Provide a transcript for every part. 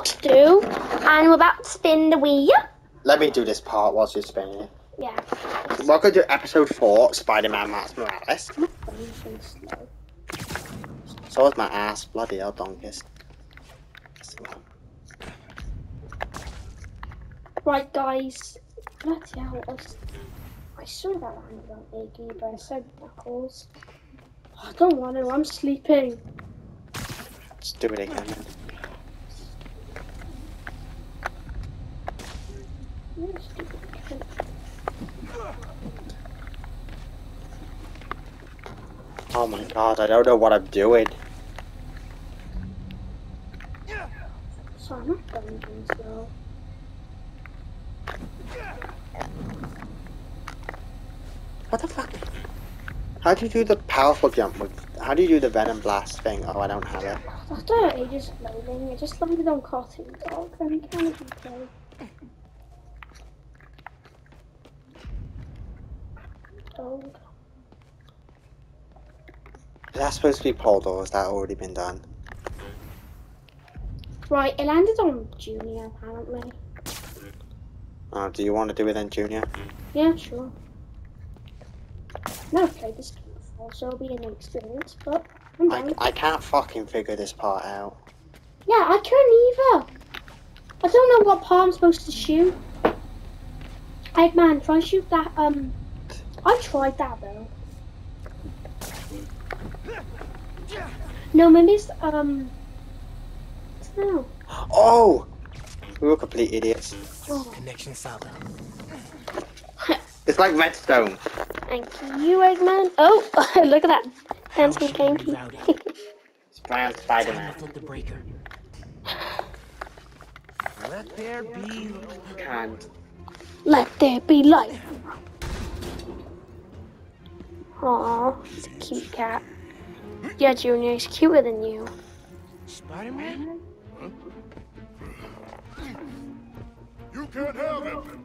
what to do, and we're about to spin the wheel. Let me do this part whilst you're spinning. Yeah. Welcome to episode 4, Spider-Man Miles Morales. My phone's been slow. So is my ass. Bloody hell, donkeys. Right, guys. Bloody hell, I, was, I saw that line about Iggy, but I said Knuckles. I don't want to, I'm sleeping. Let's do it again. You're a stupid kid. Oh my god, I don't know what I'm doing. So I'm not things though. What the fuck? How do you do the powerful jump with... How do you do the Venom Blast thing? Oh, I don't have it. After ages of loading, I just landed on Cartoon Dog and kind of play. Dog. Is that supposed to be pulled or has that already been done? Right, it landed on Junior apparently. Oh, do you want to do it then, Junior? Yeah, sure. Never played this game before, so it'll be a new experience, but I'm I. I can't fucking figure this part out. Yeah, I couldn't either. I don't know what part I'm supposed to shoot. Eggman, try and shoot that, um... I tried that, though. No, maybe it's, um... I don't know. Oh! We were complete idiots. Oh, Connection solid. It's like redstone. thank you, Eggman. Oh, look at that. Handsome How should we ganky. It's brown Spider-Man. flip the breaker. Let there be. Can't. Let there be light. Aw, he's a cute cat. Yeah, Junior, he's cuter than you. Spider-Man? You can't have him.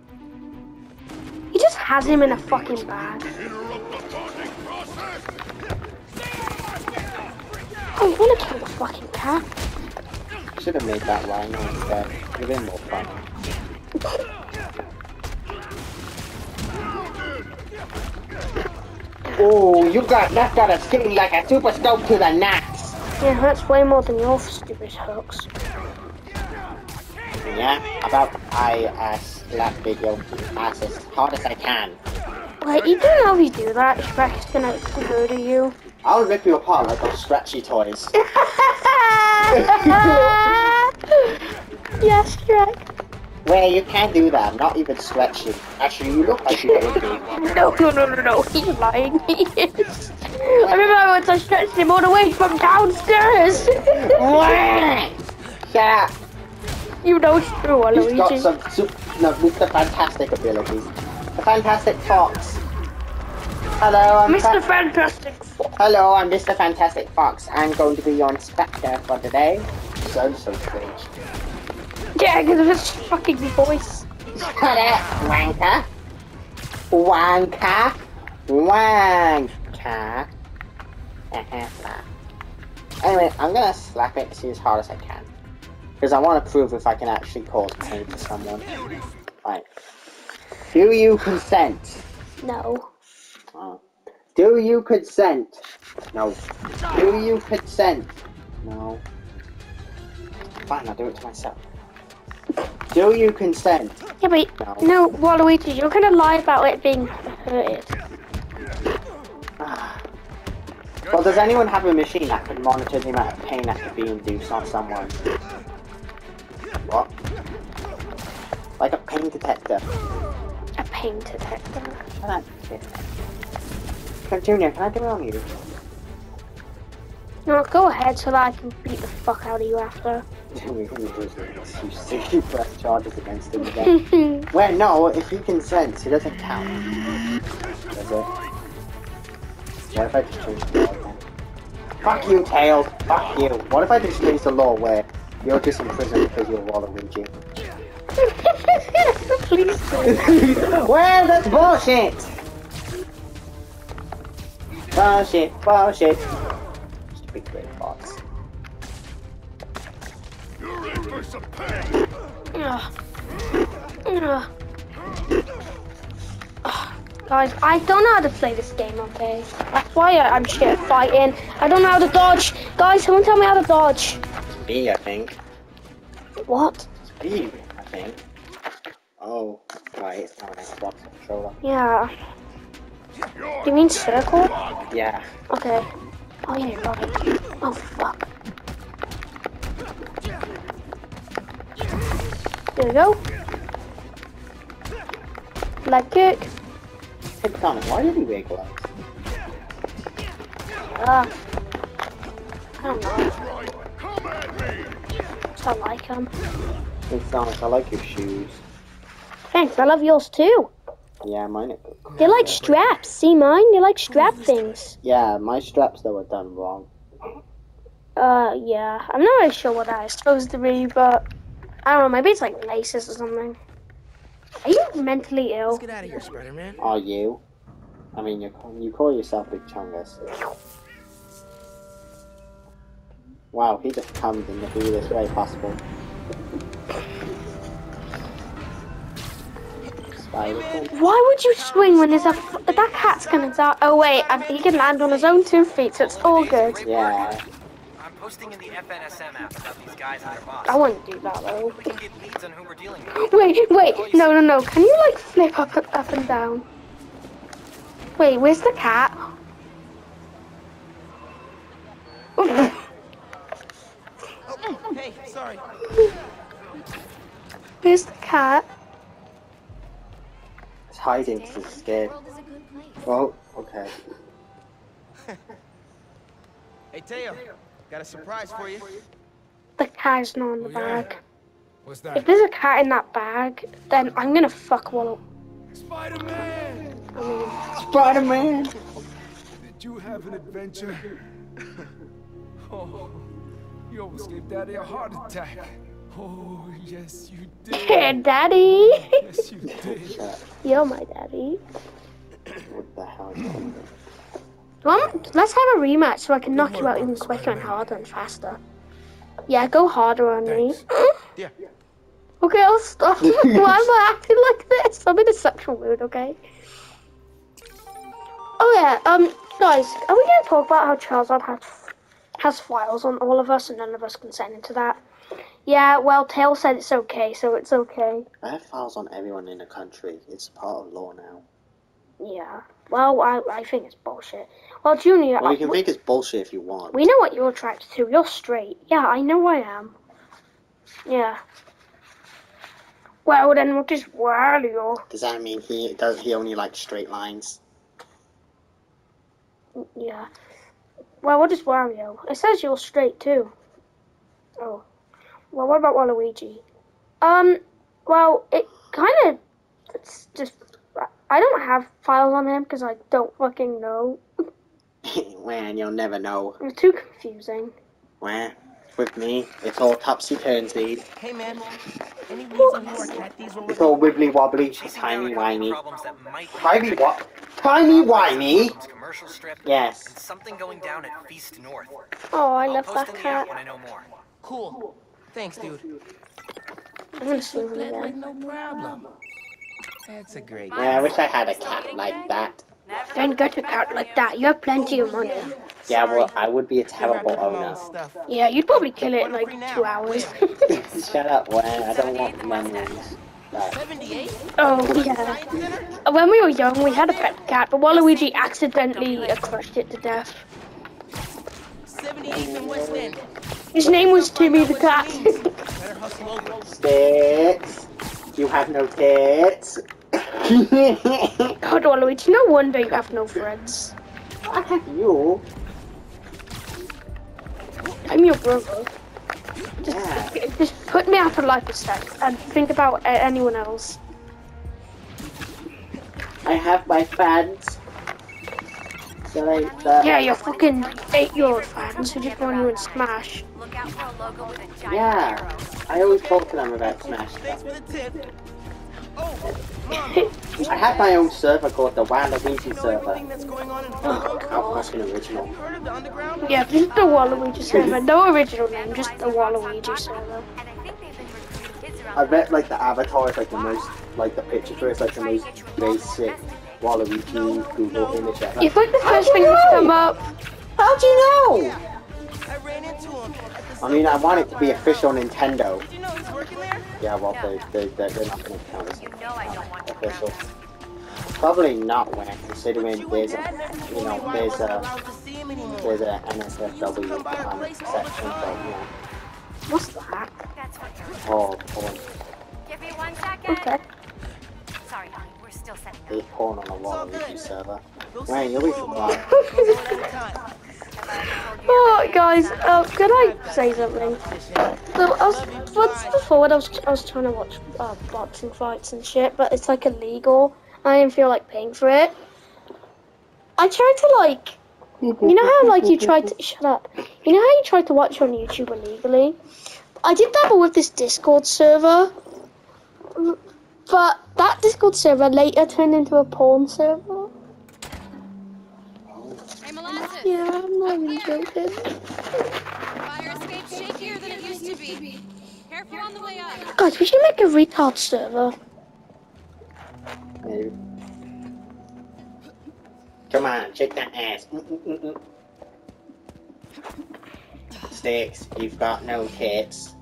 He just has him in a fucking bag. Interrupt the bonding process. Oh, you wanna kill the fucking cat? Should have made that rhino instead. Would have been more fun. Oh, you got that got a sting like a super stoke to the nuts. Yeah, that's way more than your stupid hooks. Yeah, about I uh, slap video ass as hard as I can. Wait, you don't know if you do that, Shrek's gonna murder you. I'll rip you apart like those scratchy toys. yes, Shrek. Where you can't do that, not even stretchy. Actually, you look like you be. No, no, no, no, no, he's lying. He is. I remember once I stretched him all the way from downstairs. yeah, you know it's true, he's got some super, no, Mr. Fantastic abilities. The Fantastic Fox. Hello, I'm Mr. Fa- Fantastic. Fox. Hello, I'm Mr. Fantastic Fox. I'm going to be your inspector for today. So so strange. Yeah, because of his fucking voice. Shut up, wanker. Wanker. Wanker. anyway, I'm gonna slap it as hard as I can. Because I want to prove if I can actually cause pain to someone. Right. Do you consent? No. Oh. Do you consent? No. Do you consent? No. Fine, I'll do it to myself. Do you consent? Yeah, but No. no, Waluigi, you're gonna lie about it being hurted. Well, does anyone have a machine that can monitor the amount of pain that could be induced on someone? What? Like a pain detector. A pain detector. Shut up, Junior, can I do it on you? No, go ahead so that I can beat the fuck out of you after. You see charges against him again. Well, no, if he consents, it doesn't count. Does it? What if I just change the law? Fuck you, Tails! Fuck you! What if I just change the law where you're just in prison because you're Waluigi? Please do. well, that's bullshit! Bullshit, bullshit. Stupid great box. You're in Guys, I don't know how to play this game, okay? That's why I- I'm shit at fighting. I don't know how to dodge. Guys, someone tell me how to dodge. B, I think. What? B, I think. Oh, right, it's not an Xbox controller. Yeah. Do you mean circle? Yeah. Okay. Oh yeah, got it. Oh fuck. There we go. Leg kick. Hey, Thomas, why did he wiggle out? Uh, I don't know. Come at me. I like them. Hey, Thomas, I like your shoes. Thanks, I love yours too. Yeah, mine are They like straps. See mine? They like strap things. Yeah, my straps though are done wrong. Uh, yeah. I'm not really sure what that is supposed to be, but I don't know. Maybe it's like laces or something. Are you mentally ill? Let's get out of here, Spider-Man. Are you? I mean, you you call yourself Big Chungus. Wow, he just comes in the weirdest way possible. Why would you swing when there's a f- that cat's gonna die? Oh wait, and he can land on his own two feet, so it's all good. Yeah. I'm posting in the FNSM app about these guys and their boss. I wouldn't do that though. We can get leads on who we're dealing with. Wait, wait, no, no, no. Can you like flip up, up and down? Wait, where's the cat? Hey, sorry. Where's the cat? It's hiding because it's scared. world a good place. Well, okay. Hey, Teo. Got a surprise for you. The cat's not in the Oh, yeah? bag. What's If there's a cat in that bag, then I'm gonna fuck one up. Spider-Man! I mean, Spider-Man! Did you have an adventure? oh, you almost gave Daddy a heart attack. Oh, yes, you hey, did. daddy. Yes, you did. You're my daddy. What the hell let's have a rematch so I can knock you out even quicker and harder and faster. Yeah, go harder on me. Yeah. Okay, I'll stop. Why am I acting like this? I'm in a sexual mood, okay? Oh yeah, um, guys, are we gonna talk about how Charizard has has files on all of us and none of us can send into that? Yeah, well, Tails said it's okay, so it's okay. I have files on everyone in the country. It's part of law now. Yeah. Well, I, I think it's bullshit. Well, Junior, Well, you can we, think it's bullshit if you want. we know what you're attracted to. You're straight. Yeah, I know I am. Yeah. Well, then what is Wario? Does that mean he does he only likes straight lines? Yeah. Well, what is Wario? It says you're straight too. Oh. Well, what about Waluigi? Um. Well, it kind of. It's just. I don't have files on him because I don't fucking know. Man, you'll never know. It's too confusing. Where? With me, it's all topsy turnsy. Hey, man. Any leads on who our cat thieves were It's all wibbly wobbly, Chasing down tiny a couple whiny. problems that might be Tiny connected. what? Tiny whiny? Commercial strip. Yes. And something going down at Feast North. Oh, I I'll love post that in the cat. app when I know more. Cool. Thanks, dude. I'm gonna see him Glad like no problem. That's a great Yeah, I wish I had a cat like that. Don't get a cat like that. You have plenty of money. Yeah, well, I would be a terrible up in all owner. Yeah, you'd probably kill it in like two hours. Shut up, Wayne. I don't want memories. No. oh, yeah. When we were young, we had a pet cat, but Waluigi accidentally uh, crushed it to death. 78th and West End. His name was Timmy the cat. Better hustle over. Tits. You have no tits. God, Waluigi, no wonder you have no friends. I have you. I'm your brother. Just, Yeah. just put me out of life a sec and think about uh, anyone else. I have my fans. So like that. Yeah, your fucking eight-year-old fans who just want you in Smash. Look out for a logo with a giant Yeah. arrow. I always talk to them about Smash. Thanks for the tip. Oh, I have my own server called the you Waluigi server. everything that's going Oh, Hong Kong? How original. You heard of the underground? Yeah, this is the Waluigi server. No original name, just the Waluigi server. I think they've around I the bet like the avatar is like the most like the picture for it's like the most basic Waluigi Google image ever. It's like the first thing that's come up. How'd you know? I ran into him. at the I mean, I want it to be official Nintendo. Did you know he's working there? Yeah, well, they, they, they're, they're not going to count as You know I don't want you official. Probably not when considering You and there's a, you know, there's a, allowed to see him anymore. there's a NSFW behind um, the section, but you know, What's that? That's what you're. oh, porn, Give me one second. Okay. Sorry, honey. We're still setting there's up. porn on a Waluigi server. Go Man, see you'll be Roma. surprised. Go one at a time. Have I ever told you Oh, guys, uh, can I say something? So I was once before, I was I was trying to watch uh, boxing fights and shit, but it's like illegal. I didn't feel like paying for it. I tried to like, you know how like you tried to shut up. You know how you tried to watch on YouTube illegally. I did that, but with this Discord server. But that Discord server later turned into a porn server. Hey, Molasses! Yeah, I'm not even joking. Fire escape shakier than it used to be. Careful on the way up. Guys, we should make a retard server. Come on, shake that ass. Mm, mm, mm, mm. Sticks, you've got no tits.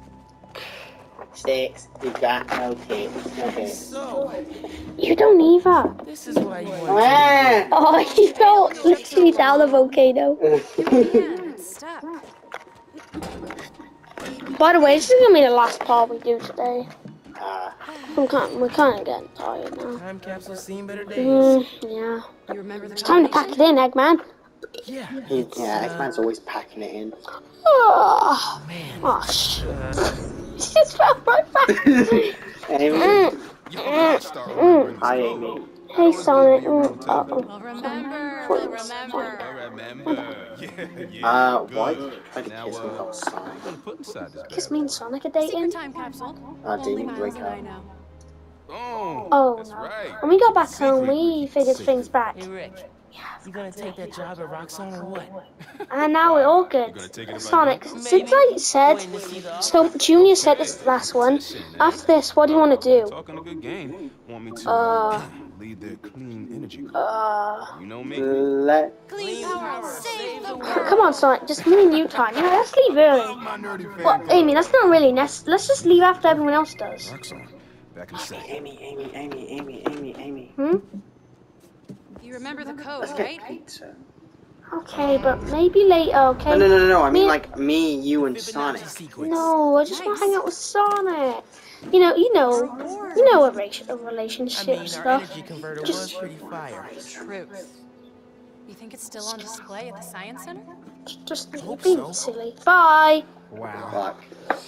Sticks, you've got no tits. No tits. So, You don't either. this is why you want Ah! Oh, he fell literally down the volcano. Man. By the way, this is gonna be the last part we do today. Ah, I'm kind, we're kind of getting tired now. Time capsule seen better days. Mm, yeah. You remember the It's time to pack it in, Eggman. Yeah. he, yeah, Eggman's always packing it in. Oh, Man. oh shit. Uh, He just fell right back. Amy, Mm, mm. hi Amy. Hey, Sonic. Mm, uh-oh. We'll remember. Remember. Yeah, yeah. Uh, why did you try to Now, kiss me uh, this Kiss me and Sonic are dating? Time capsule. Uh, dating break up. Oh, Oh, no. right. When we got back home, we figured things back. hey, Rick. You gonna take that job at Roxxon or what? And now we're all good. gonna take it if Sonic, since I said, Waiting to see the so Junior said this last one, after this, what do you want to do? Talking a good game. Want me to Uh. lead the clean energy group? Uh, you know me. Let Clean power. Save the world. come on, Sonic, just me and you time. Yeah, let's leave early. My nerdy fan. Well, Amy, that's not really necessary. Let's just leave after everyone else does. Roxxon, back in a sec. Amy, Amy, Amy, Amy, Amy, Amy. Hmm? You remember the code, Let's get right? pizza. Okay, but maybe later, okay? No, no, no, no, no. I mean Me- like me, you, and Sonic. No, I just want to hang out with Sonic. You know, you know, you know a, rela- a I relationship mean, our stuff. energy converter Just- was fire. You think it's still on display at the Science Center? Just Hope being so. silly. Bye. Wow.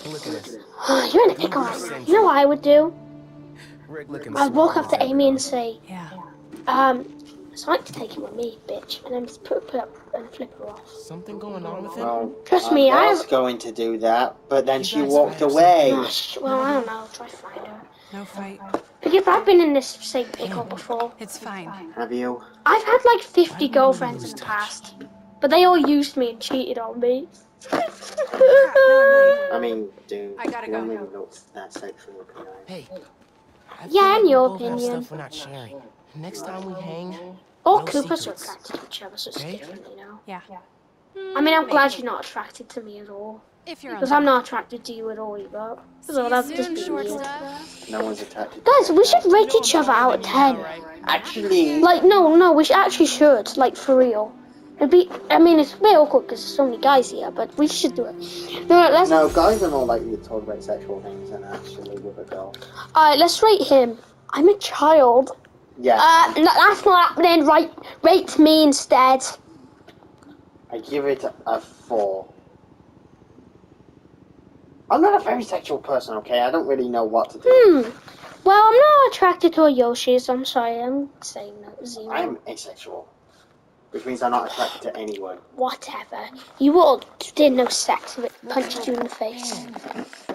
Look at this. You're in a pickle. You know what I would do? Rick I'd walk up to Amy and say, Yeah. um, Sonic to take him with me, bitch, and then just put, put up and flip her off. Something going on with him? Well, Trust I me, I was have- going to do that, but then You she walked away. Gosh, well, I don't know. I'll try to find her. No fight. Because I've been in this same pickle before. It's fine. Have you? I've had like 50 girlfriends in the past, but they all used me and cheated on me. I mean, dude. I gotta you go. don't even know that sexual opinion. Hey. I Yeah, in your we both opinion. Stuff we're not sharing. Next time we hang, All No Koopas are attracted to each other, so it's Okay. different, you know. Yeah. Yeah. I mean, I'm glad you're not attracted to me at all. If you're Because I'm not attracted to you at all either. So that's just soon, being short weird. No one's attached. to Guys, we should rate each other out of 10. Actually, Like, no, no, we should actually should. Like, for real. It'd be, I mean, it's a bit awkward because there's so many guys here, but we should do it. No, let's, no, guys are more likely to talk about sexual things than actually with a girl. alright, let's rate him. I'm a child. Yeah, Uh, no, that's not happening. Right, rate me instead. I give it a four. I'm not a very sexual person, okay? I don't really know what to do. Hmm. Well, I'm not attracted to a Yoshi, so I'm sorry. I'm saying that zero. I'm asexual, which means I'm not attracted to anyone. Whatever. You all did no sex if it punched you in the face.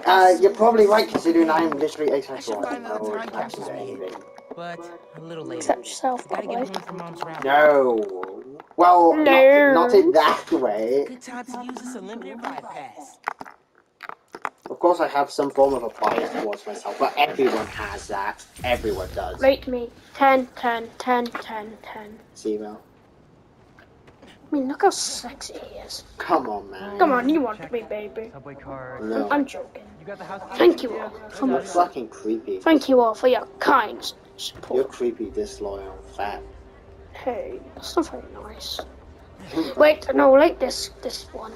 Uh, you're probably right, considering I'm literally asexual. I'm another not time attracted capsule to to me. anything. but a little later. Except yourself, Gotta get home from mom's round. No. Well, No. not, not in that way. Good time to use this unlimited ride pass. Of course, I have some form of a bias towards myself, but everyone has that. Everyone does. Rate me 10, 10, 10, 10, 10. Zero. I mean, look how sexy he is. Come on, man. Come on, you want me, baby. Subway cars. No. I'm joking. You got the house. Thank you all for You're my, fucking creepy. thank you all for your kind You're support. creepy, disloyal, fat. Hey, that's not very nice. Wait, no, like this, this one.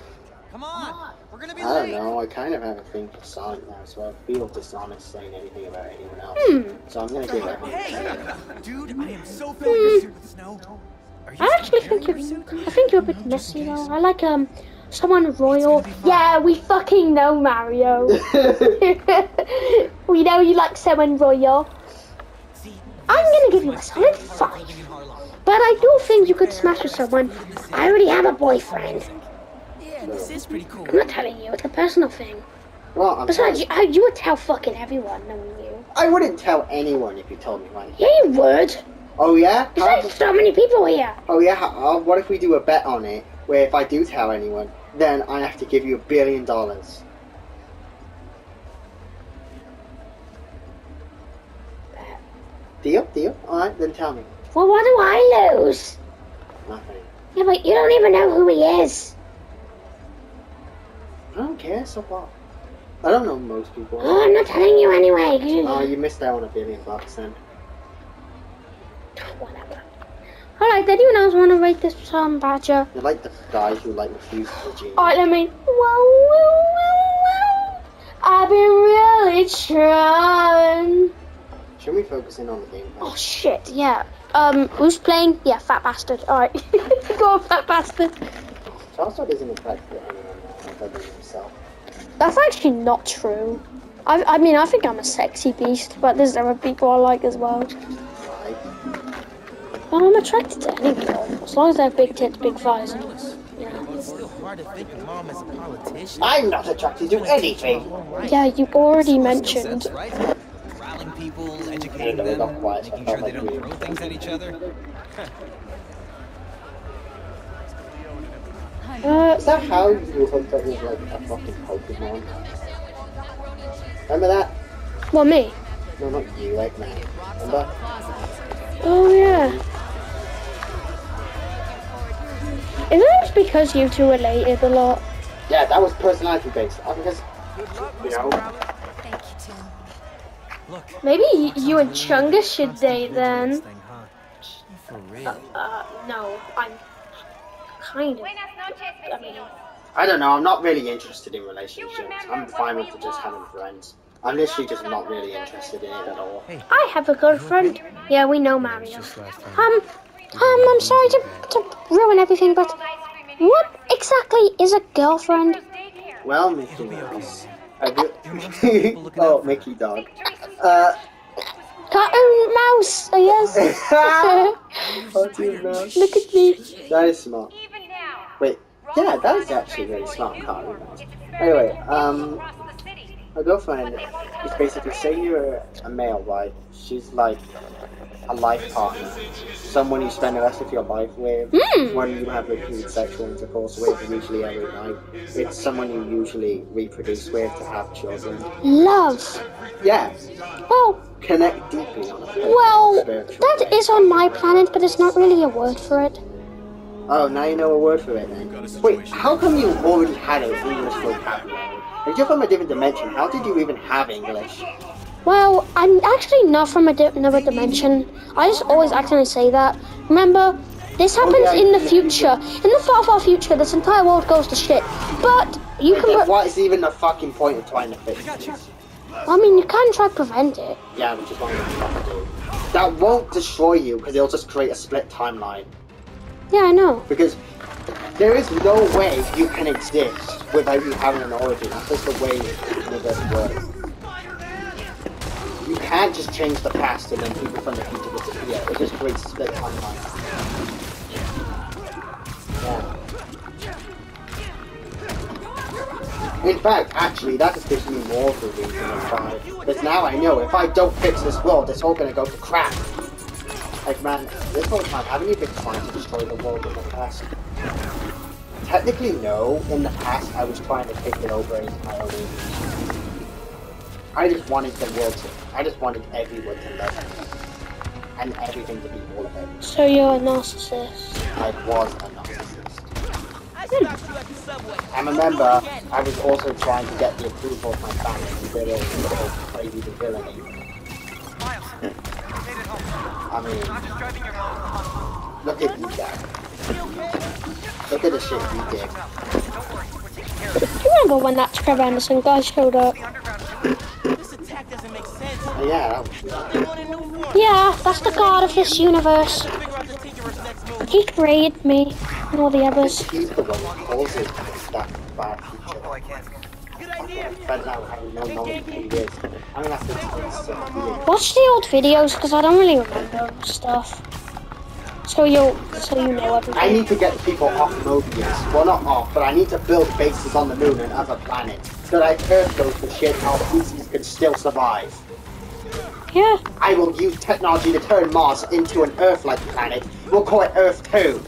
Come on. We're gonna be I don't late. know. I kind of have a thing for Sonic now, so I feel dishonest saying anything about anyone else. Hmm. So I'm gonna give it. Hey, dude, I am so filling your suit with snow. Are you I actually still think carrying you're. I think you're a bit messy though. I like um, someone royal. Yeah, we fucking know Mario. we know you like someone royal. See, I'm gonna give you a solid five. living in Harlem. But I do think you could smash with someone. I already have a boyfriend. Yeah, this is pretty cool. I'm not telling you. It's a personal thing. Well, I'm Besides, you, you would tell fucking everyone knowing you. I wouldn't tell anyone if you told me right. Yeah, you would. Oh yeah? How- There's so many people here. oh yeah? How- uh, what if we do a bet on it, where if I do tell anyone, then I have to give you a billion dollars? Deal? Deal? Alright, then tell me. Well, what do I lose? Nothing. Yeah, but you don't even know who he is. I don't care, so what? I don't know most people. Oh, I'm not telling you anyway. you- Oh, you missed out on a billion bucks then. Whatever. Alright, anyone else want to rate this um, badger? You're like the guy who like refused the gene. Alright, let me. Whoa, whoa, whoa, whoa. I've been really trying. Should we focus in on the gameplay? Oh shit, yeah. Um, who's playing? Yeah, fat bastard. Alright. Go on, fat bastard. Charizard isn't attracted to anyone other than himself. That's actually not true. I, I mean, I think I'm a sexy beast, but there's other people I like as well. Right? Well, I'm attracted to any girl, as long as they have big tits, big thighs, and you know. It's still hard to think of mom as a politician. I'm not attracted to anything! Yeah, you already Skill mentioned. Sets, right? Rallying people, educating them, making sure they don't throw things at each other. Uh, Is that how you hooked up with like a fucking Pokemon? Remember that? well, me. No, not you, Eggman. Remember? Oh yeah. Isn't it just because you two related a lot? Yeah, that was personality based. Uh, because, you know, Maybe you and Chungus should date then. Thing, huh? For real. Uh, no, I'm kind of. I mean. I don't know, I'm not really interested in relationships. I'm fine with just having friends. I'm literally just not really interested in it at all. I have a girlfriend. Yeah, we know Mario. Just last time. Um, um, I'm sorry to, to ruin everything, but what exactly is a girlfriend? Well, Mickey Mouse. I do- Your mom's got people looking oh, Mickey Dog. Uh, Cartoon mouse, I guess. oh, dear, no. Look at me. That is smart. Even now. Wait, yeah, that is actually really smart, Carl. Anyway, um, Across the city. a girlfriend is basically, say you're a male, right? She's like a life partner, someone you spend the rest of your life with, hmm. one you have repeated sexual intercourse with, usually every night. It's someone you usually reproduce with to have children. Love. Yeah, Well, connect deeply on a well, that way. is on my planet, but it's not really a word for it. Oh, now you know a word for it then. Wait, how come you already had it an English vocabulary? If you're from a different dimension, how did you even have English? Well, I'm actually not from a di- another dimension. I just always accidentally say that. Remember, this oh, happens yeah, in the future. In the far, far future, this entire world goes to shit. But you can. Then Pre- what is even the fucking point of trying to fix this? I mean, you can try to prevent it. Yeah, which is what I'm trying to do. That won't destroy you because it'll just create a split timeline. Yeah, I know. Because there is no way you can exist without you having an origin. That's just the way the universe works. You can't just change the past and then people from the future disappear. It just creates split. In fact, actually, that just gives me more of a reason to try. Because now I know if I don't fix this world, it's all gonna go to crap. Like, man, this whole time, haven't you been trying to destroy the world in the past? Technically, no. In the past, I was trying to take it over entirely. I just wanted the world to. I just wanted everyone to love me. And everything to be all of it. So you're a narcissist. I was a narcissist. I stopped you at the subway. And remember, I was also trying to get the approval of my family to so crazy to villainy. Miles, you made it home. I mean, Not just driving your mom to the hospital. look at you guys. Look at the shit you did. Don't worry, we're taking care of it. Do you remember when that Trevor Anderson guy showed up? Yeah, that was They want a new form. Yeah, that's the god of this universe. Figure out the Tinkerer's next move. He created me and all the others. He's the one who that bad future. I can't. Good idea. But now having no knowledge who he is, I'm gonna have to take some weird. Watch the old videos because I don't really remember stuff. So you'll, so you know everything. I need to get people off Mobius. Well, not off, but I need to build bases on the moon and other planets. So that if Earth goes to shit, our species can still survive. Yeah, I will use technology to turn Mars into an Earth-like planet. We'll call it Earth 2.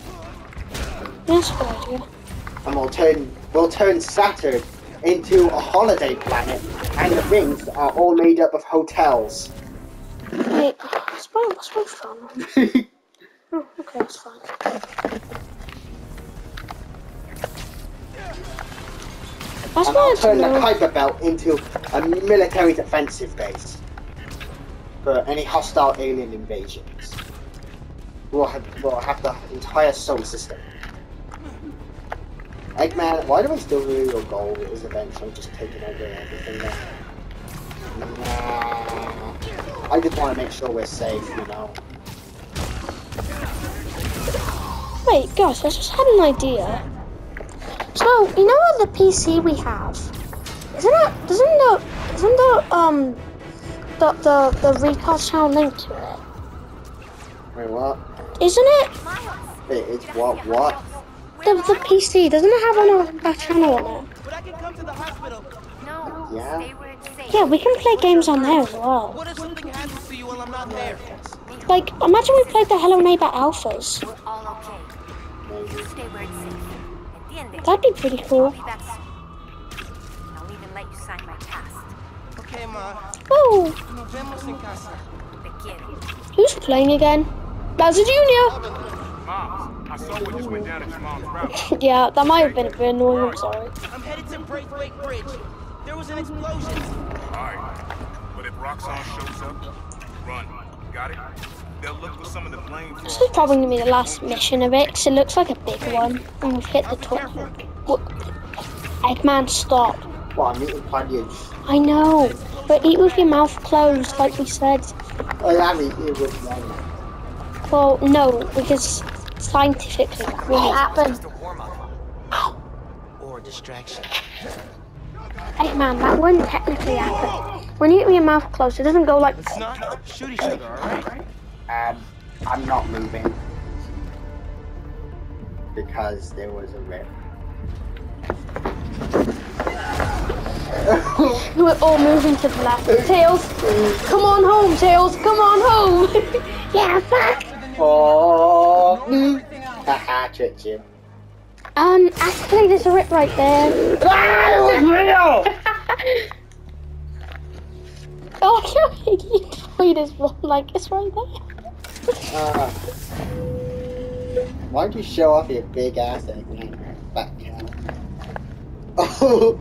that's a good idea. And we'll turn, we'll turn Saturn into a holiday planet. And the rings are all made up of hotels. Wait, what's my, what's my phone? Oh, okay, that's fine. That's and I'll turn the. Kuiper Belt into a military defensive base for any hostile alien invasions. We'll have, we'll have the entire solar system. Eggman, why do we still do your goal is eventually just taking over everything then? Nah. I just want to make sure we're safe, you know. Wait, gosh, I just had an idea. So, you know the PC we have? Isn't it, doesn't the, isn't the, um, the, the, the recast channel linked to it? Wait, what? Isn't it? Wait, it's what? What? The, the PC, doesn't it have an, a channel on it? But I can come to the hospital. No, Yeah. stay where it's safe. Yeah, we can play games on there as well. What if something happens to you while I'm not there? Like, imagine we played the Hello Neighbor alphas. We're all okay. Maybe. Stay where it's safe. At the end of That'd be pretty cool. be back soon. And I'll even let you sign my past. Okay, ma. Oh, Nos vemos en casa. Te quiero. who's playing again? Bowser Jr. Mom, I saw what just went down at your mom's route. yeah, that might have been a bit annoying, I'm sorry. I'm headed to Braithwaite Bridge. There was an explosion. Alright. But if Roxxon shows up, run. Got it? They'll look for some of the blame for This is probably gonna be the last mission of it, 'cause it looks like a big one. And we've hit the top. What? Eggman, stop. Well, I'm eating plenty I know, but eat with your mouth closed, like we said. Oh, I mean, it was one. Well, no, because scientifically that won't happen. Just a. Or a distraction. Eggman, that wouldn't technically happen. When you eat with your mouth closed, it doesn't go like. Let's not shoot each other, alright? Um, I'm not moving because there was a rip. We're all moving to the left. Tails, come on home, Tails, come on home. yeah, fuck. Oh, haha, tricked you. Um, actually, there's a rip right there. Ah, it real! Oh, I can't make you play this one like it's right there. Uh, why'd you show off your big ass Eggman? Back Oh!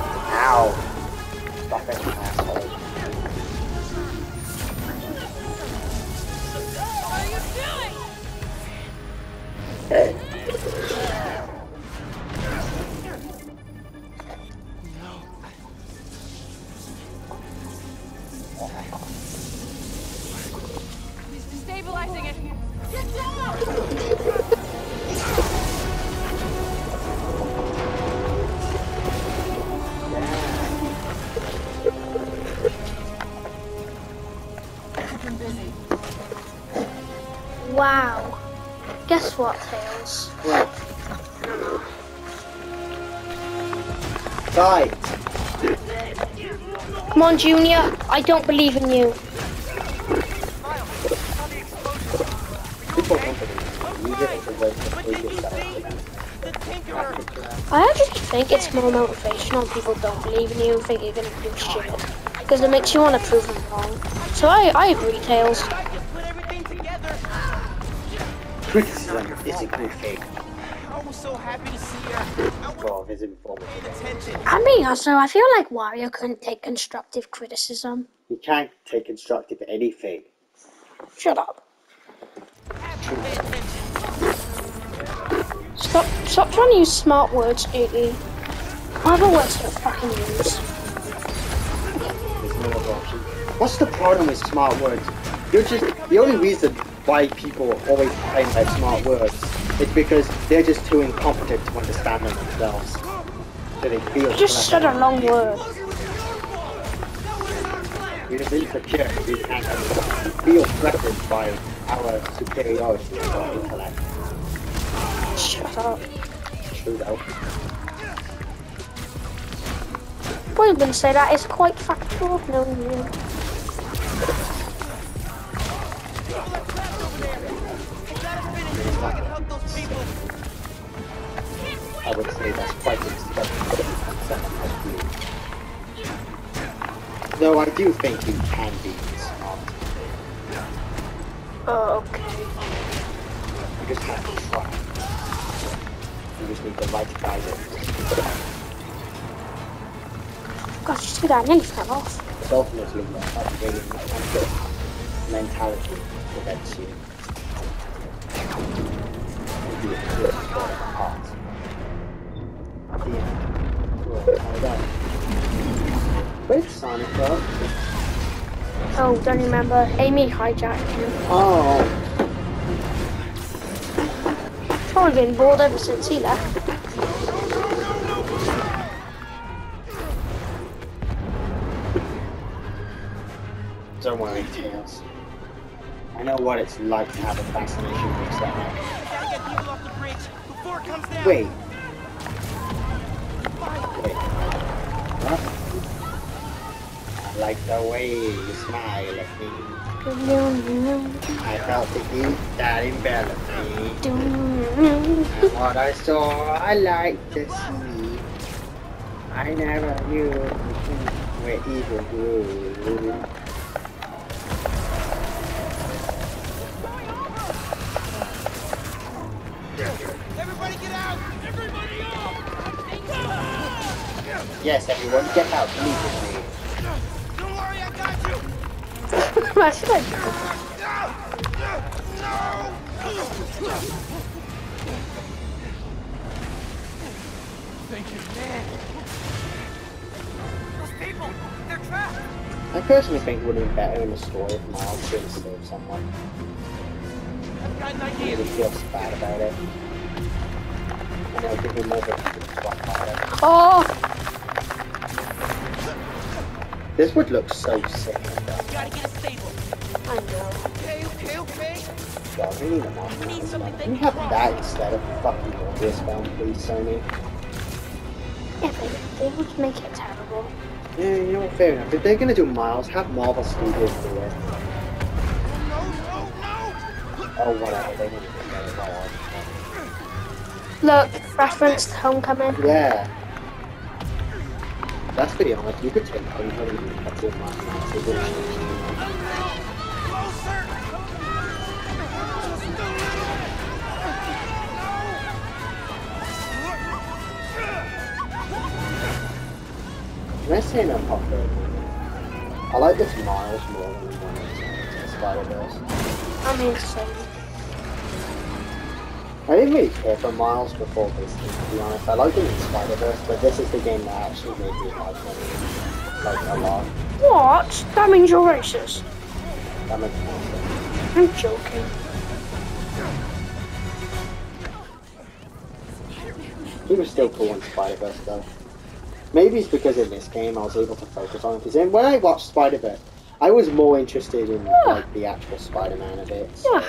Junior. I don't believe in you. people don't believe me. Use it as a way to prove yourself to them. The Tinker I just think it's more motivational. People don't believe in you and think you're gonna do shit because it makes you want to prove them wrong. So I, I agree, Tails. Put everything together. Criticism is a good thing. I was so happy to see her. I Well, his informant. wanted attention. I mean, also, I feel like Wario couldn't take constructive criticism. You can't take constructive anything. Shut up. Stop, stop trying to use smart words, Iggy. What other words do you fucking use? There's no other option. What's the problem with smart words? You're just the only reason why people always complain about smart words is because they're just too incompetent to understand them themselves. So they feel You just said a long word. You're just insecure you can't feel threatened by our superiority of intellect. Shut up. True though. Well, you can say that is quite factual. No, no. I would say that's quite expected. Though I do think you can be smart. Oh, okay. You just have to try. You just need the right guidance. You see that nearly fell off. It's ultimately upbringing and your mentality prevents you. And be a good for the heart. At the end, we'll find out. Where's Sonic go? Oh, don't remember. Amy hijacked him. Oh, Probably been bored ever since he left. don't worry, Tails. I know what it's like to have a fascination with Sonic. Wait. Wait. Like the way you smile at me. I felt the heat that enveloped me. And what I saw, I liked to see. I never knew where evil grew. Yes, everyone, get out immediately. Don't worry, I got you! That's like, Those people, they're trapped. I personally think it would have been better in the story if Miles did save someone. I've got an I idea. really feel bad about it. And I'll give him over to the black powder. oh, This would look so sick. Gotta get it stable. I know. Okay, okay, okay. God, we need a monster. We need something Can you have that instead of fucking this film, please, Sony? Yeah, they, they would make it terrible. Yeah, you know what, fair enough. If they're gonna do Miles, have Marvel Studios do it. No, no, no! Oh, whatever, they didn't do that at. Look, reference to Homecoming. Yeah. That's pretty honest. You could take cut it. It! Can I say? I like this Miles more than the one in Spider-Verse. I mean, so. I didn't really care for Miles before this, to be honest. I liked him in Spider-Verse, but this is the game that actually made me like him. Like, a lot. What? That means you're racist. That makes more sense. I'm joking. He was still cool in Spider-Verse, though. Maybe it's because in this game I was able to focus on it. Because when I watched Spider-Verse, I was more interested in, like, the actual Spider-Man of it. So Yeah.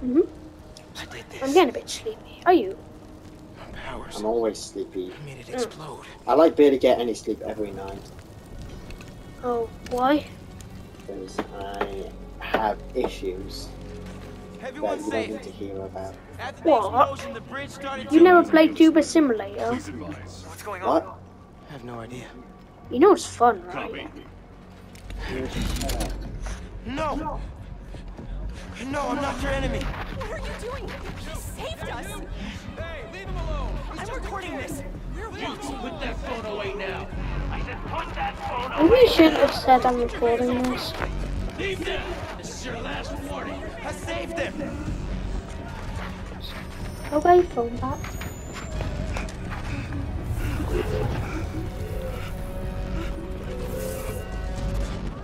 hmm did this. I'm getting a bit sleepy. Are you? My powers. I'm always sleepy. I made it explode. Mm. I like barely get any sleep every night. Oh, why? because I have issues. that you don't safe. need to hear about. What? the bridge started You never played Tuber Simulator? What's going on? What? I have no idea. You know it's fun, right? No! No, I'm not your enemy. What are you doing? He saved us. Hey, leave him alone. He's recording this. We're watching. Maybe you shouldn't have said I'm recording this. Leave them. This is your last warning. I saved him. Okay, phone back.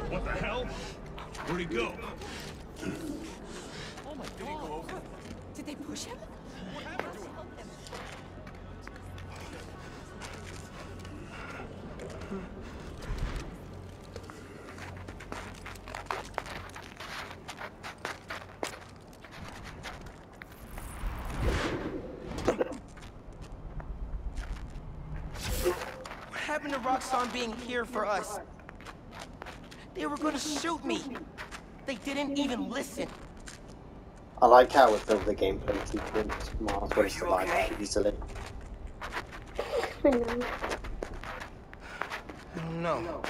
What the hell? Where'd he go? Did they push him? What happened to Roxxon being here for us? They were gonna shoot me. They didn't even listen. I like how with the, the gameplay sequence, Mars would survive that easily. No. on. I don't know.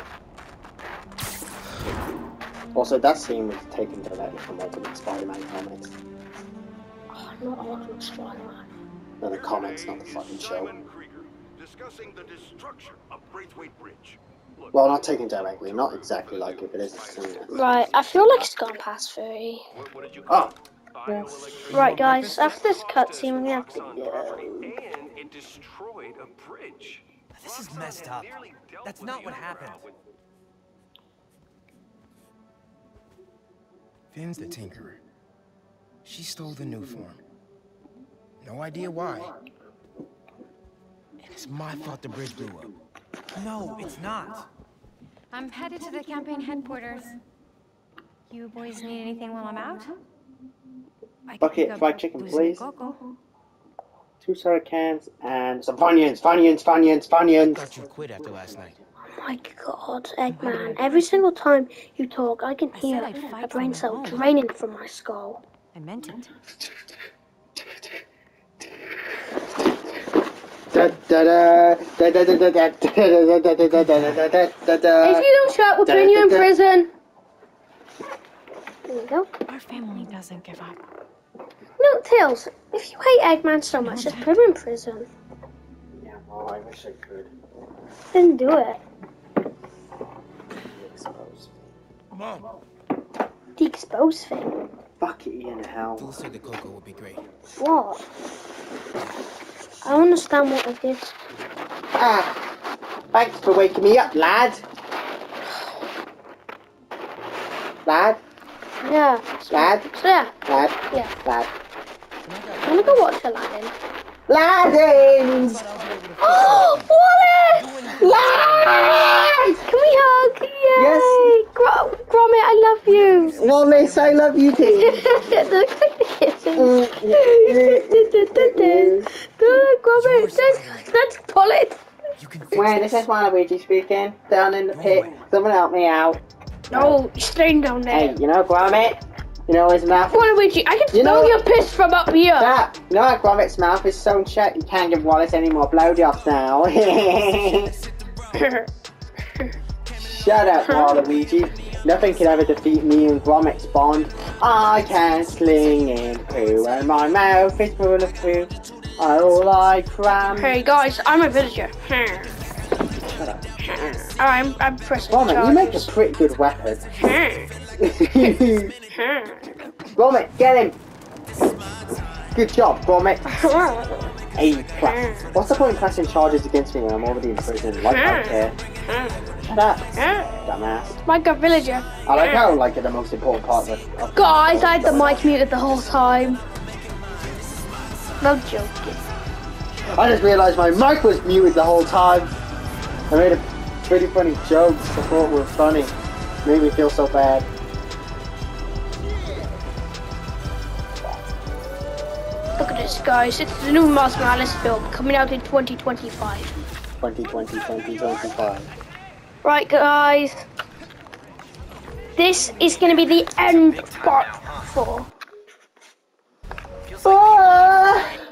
Also, that scene was taken directly from Ultimate Spider-Man comics. Oh, not Ultimate Spider-Man. No, the comics, not the fucking show. Discussing the destruction of Braithwaite Bridge. Look, Well, not taken directly, not exactly like it, but it's similar. Right, I feel like it's gone past 30. what, what did you Oh, Bioelectricity Right, guys, after this cutscene, we're gonna have to on go. Um, and it destroyed a bridge. This is messed up. That's not what happened. Phin's the Tinkerer. She stole the Nuform. No idea why. And it's my fault the bridge blew up. No, it's not. I'm headed to the campaign headquarters. You boys need anything while I'm out? Bucket fried chicken, please. Mm-hmm. Two soda cans and some Funyuns, Funyuns, Funyuns, Funyuns. Got you quit after last night. Oh my god, Eggman. Every single time you talk, I can hear I a brain cell draining from my skull. I meant it. If you don't shut, we'll put you in prison. There you go. Our family doesn't give up. No, Tails, if you hate Eggman so much, just put him in prison. Yeah, well, I wish I could. Then do it. Exposed. Mom, The exposed thing. Fuck it, Ian, hell. Phil said the cocoa would be great. What? I understand what it is. Ah, thanks for waking me up, lad. Lad, Yeah. lad, yeah, lad, yeah. lad. I'm gonna go watch Aladdin. Laddins! Oh, Wallace! Lads! Can we hug? Yay! Yes. Gro- Gromit, I love you. Wallace, I love you too. That looks like the kittens. Gromit, let's, let's pull it. You can Wait, this is Waluigi speaking. Down in the pit. Someone help me out. No, you're staying down there. Hey, you know Gromit? You know his mouth? Waluigi, I can You smell know- your piss from up here. That, you know mouth is so shut? You can't give Wallace any more blowjobs now. Shut up, Waluigi. Nothing can ever defeat me and Gromit's bond. I can sling in poo, and my mouth is full of poo. I all I cram. hey guys, I'm a villager. Shut up. I'm, I'm pressing Gromit, you make a pretty good weapon. Gromit, get him! Good job, Gromit. Hey. What's the point in pressing charges against me when I'm already in prison? Like, I don't care. Shut up, dumbass. Like a villager. I like how, like, the most important part of it. of- Guys, I had the mic muted the whole time. No joking. I just realised my mic was muted the whole time. I made a pretty funny joke. I thought were funny. Made me feel so bad. Look at this, guys. It's the new Miles Morales film coming out in 2025. 2020, 2025. Right, guys. This is going to be the end part four. looks like people are